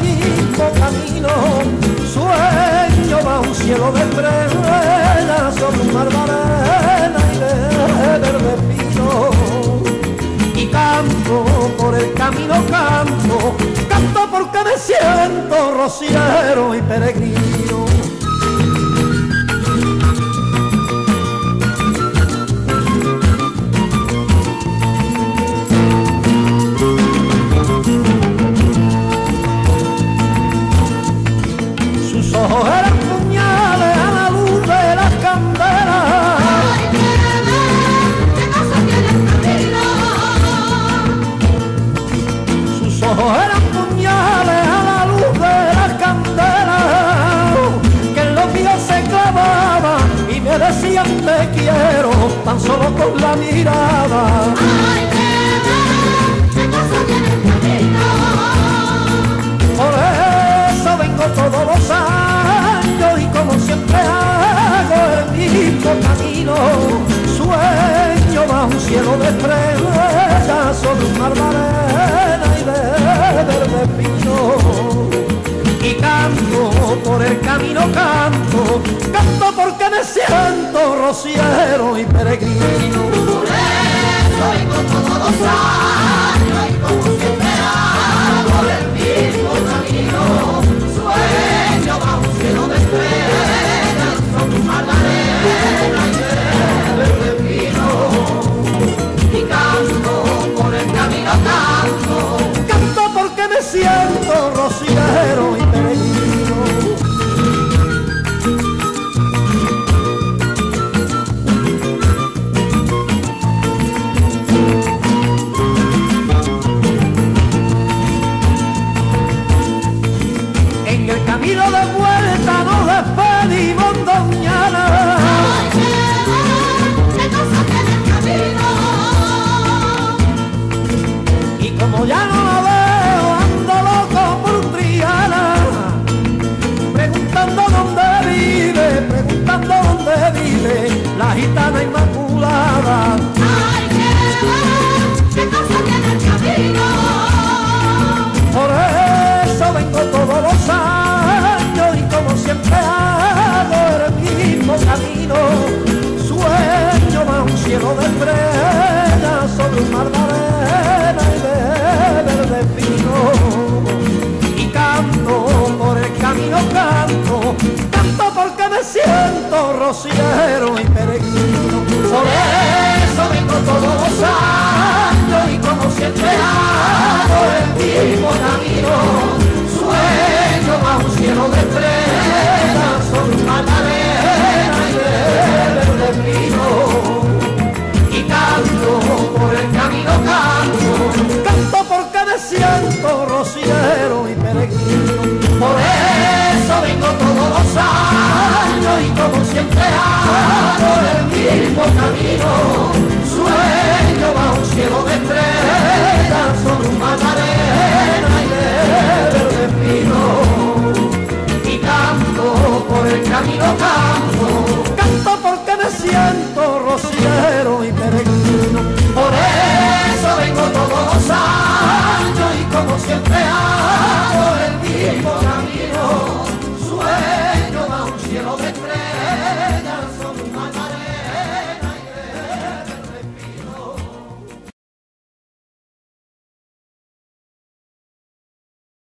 mismo camino, sueño va un cielo de frena sobre un de y verde pino. Y canto por el camino, canto, canto porque me siento rociero y peregrino. sueño bajo un cielo de estrellas, sobre un mar de arena y de verde pino. Y canto por el camino, canto, canto porque me siento rociero y peregrino. camino de vuelta nos despedimos, doña Ana. Y como ya no la veo, ando loco por un Triana, preguntando dónde vive, preguntando dónde vive la gitana y más rociero y peregrino. por el camino canto. Canto porque